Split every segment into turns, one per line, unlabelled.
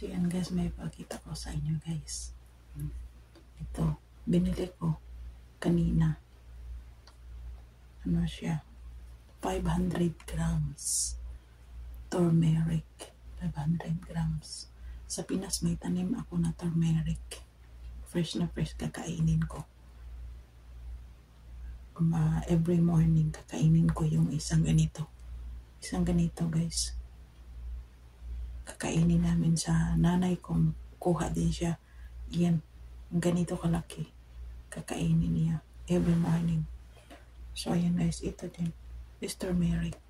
So yan guys, may pakita ko sa inyo guys. Ito, binili ko kanina. Ano siya? 500 grams. Turmeric. 500 grams. Sa Pinas may tanim ako na turmeric. Fresh na fresh kakainin ko. Ma, every morning kakainin ko yung isang ganito. Isang ganito guys kakainin namin sa nanay ko. Kuha din siya. Yan. Ganito kalaki. Kakainin niya. Every morning. So, ayan guys. Ito din. Is turmeric.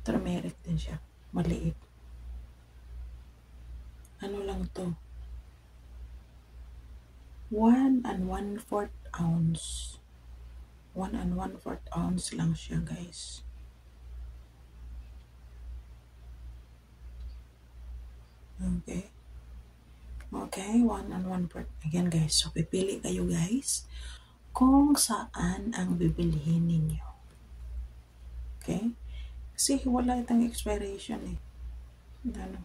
Turmeric din siya. Maliit. Ano lang to? 1 and 1 fourth ounce. 1 and 1 fourth ounce lang siya guys. Okay. Okay, one and one part. Again guys, so pipili kayo guys kung saan ang bibilihin ninyo. Okay? Kasi wala itong expiration eh. Ano?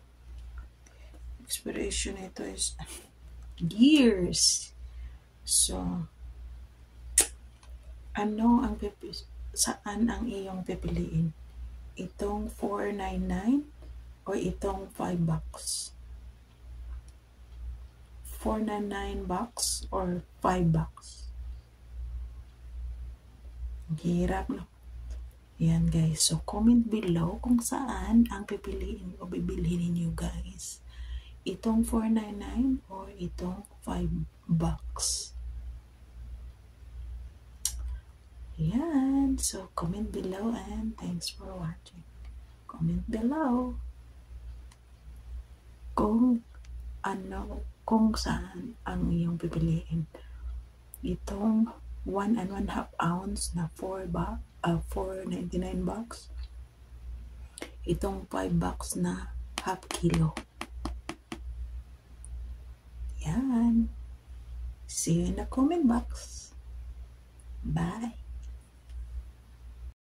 Expiration ito is years. So, ano ang saan ang iyong pipiliin? Itong 499 o itong 5 bucks. 499 bucks or 5 bucks. Ang hirap no. Yan guys. So comment below kung saan ang pipiliin o bibilhin niyo guys. Itong 499 or itong 5 bucks. Yan. So comment below and thanks for watching. Comment below kung ano, kung saan ang iyong pipiliin. Itong 1 and 1 half ounce na 4 ba, uh, 4.99 bucks. Itong 5 bucks na half kilo. Yan. See you in the comment box. Bye.